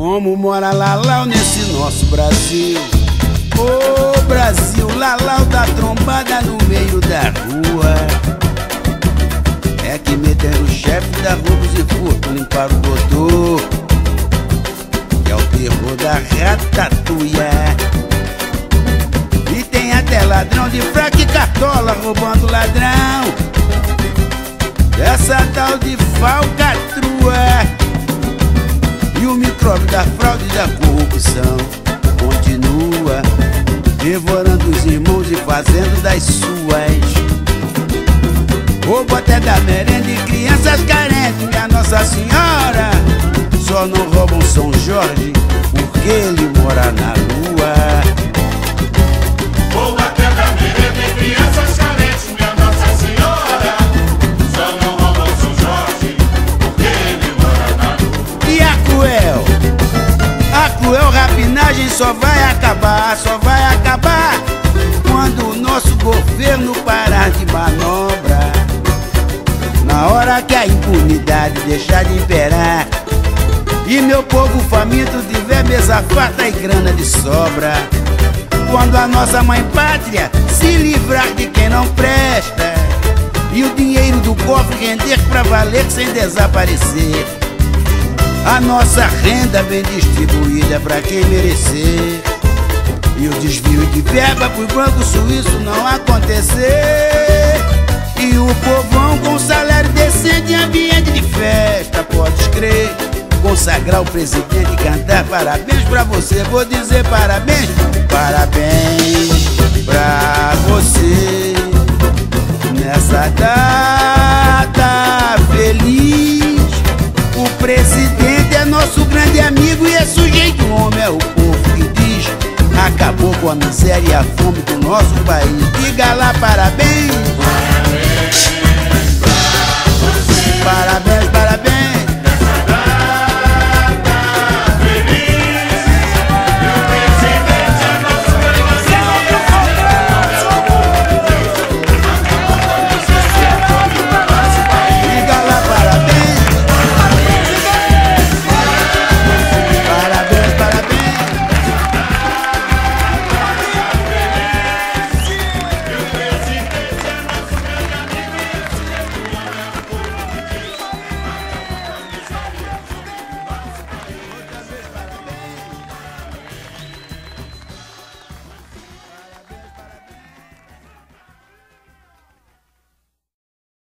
Como mora Lalau nesse nosso Brasil? Ô oh, Brasil, Lalau da trombada no meio da rua. É que meteram o chefe da roubos e furto, limpar o doutor. Que é o terror da ratatuia. E tem até ladrão de fraca e cartola roubando ladrão. E micróbio da fraude e da corrupção continua devorando os irmãos e fazendo das suas. Roubo até da merenda e crianças carentes. Minha Nossa Senhora só não roubam São Jorge porque ele mora na lua. Cruel rapinagem só vai acabar, só vai acabar quando o nosso governo parar de manobra. Na hora que a impunidade deixar de imperar e meu povo faminto tiver mesa farta e grana de sobra. Quando a nossa mãe pátria se livrar de quem não presta e o dinheiro do cofre render pra valer sem desaparecer. Nossa renda bem distribuída para quem merecer. E o desvio de verba pro banco suíço não acontecer. E o povão com salário decente em ambiente de festa, pode crer. Consagrar o presidente e cantar parabéns pra você. Vou dizer parabéns, parabéns pra você. Com a miséria e a fome do nosso país. Diga lá parabéns Parabéns